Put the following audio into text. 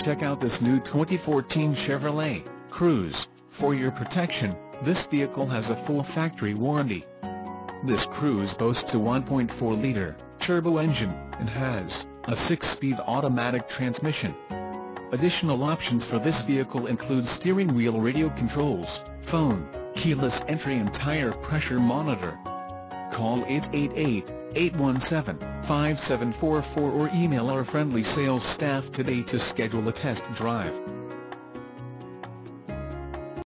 Check out this new 2014 Chevrolet Cruze. For your protection, this vehicle has a full factory warranty. This Cruze boasts a 1.4-liter turbo engine and has a 6-speed automatic transmission. Additional options for this vehicle include steering wheel radio controls, phone, keyless entry and tire pressure monitor. Call 888-817-5744 or email our friendly sales staff today to schedule a test drive.